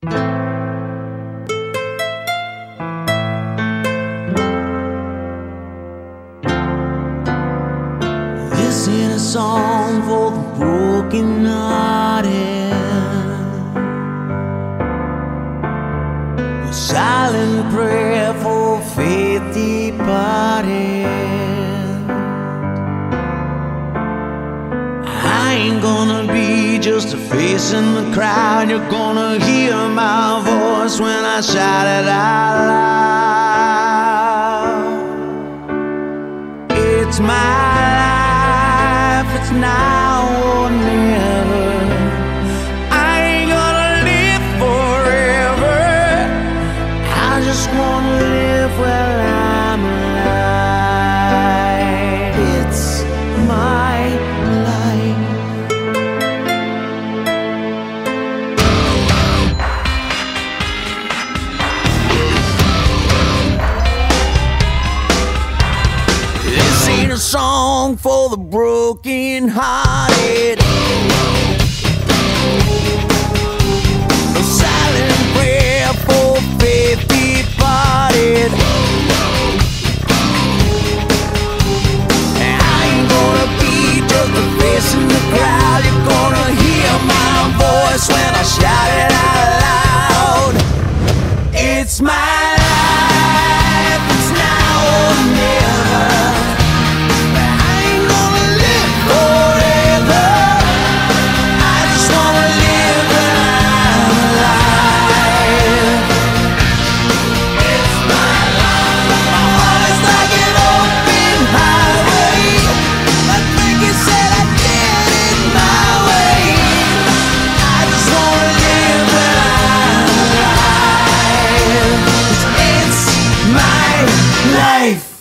This ain't a song for the broken hearted. A silent prayer for faith departed. I ain't gonna be just a face in the crowd. You're gonna hear my voice when I shout it out loud. It's my life, it's now or never. I ain't gonna live forever. I just wanna a song for the broken hearted. A silent prayer for faith departed. I ain't gonna be just a face in the crowd. You're gonna hear my voice when I shout it out loud. It's my life.